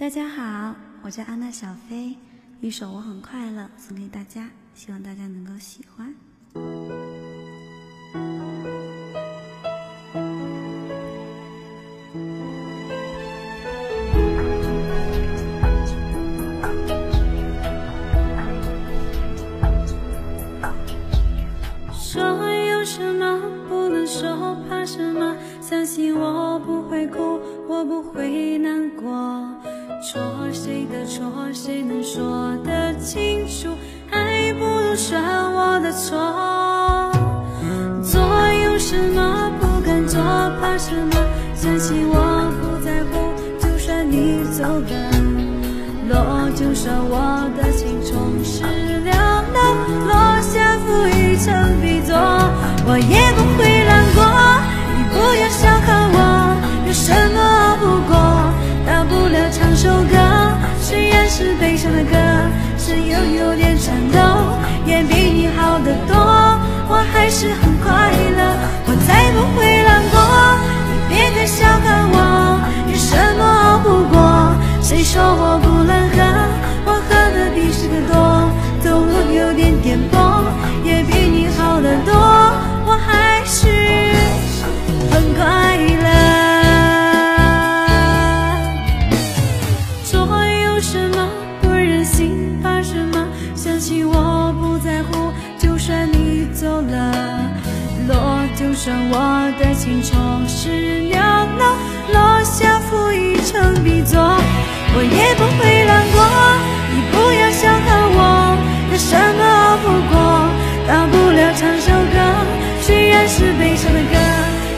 大家好，我叫安娜小飞，一首《我很快乐》送给大家，希望大家能够喜欢。说有什么不能说，怕什么？相信我不会哭，我不会难过。谁的错，谁能说得清楚？还不如算我的错。做有什么不敢做，怕什么？相信我不在乎，就算你走了，落就算我的的歌，声又有点颤抖，也比你好得多。我还是很快乐，我才不会难过。你别太小看我，有什么熬不过？谁说我不能喝？我喝的比谁都多，你走了，落就算我的心充实了，落落下负一层比作，我也不会难过。你不要小看我，有什么熬不过？大不了唱首歌，虽然是悲伤的歌，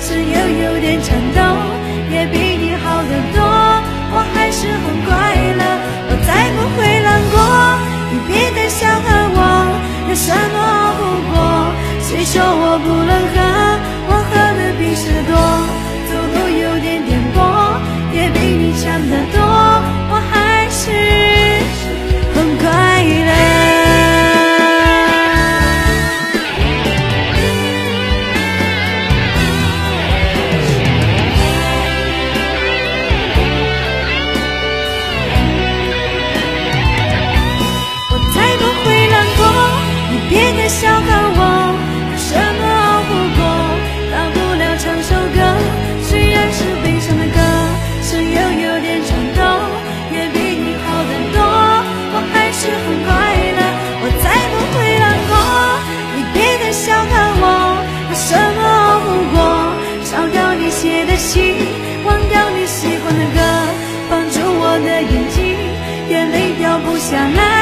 声又有点颤抖，也比你好得多。我还是谁说我不能喝？眼，泪掉不下来，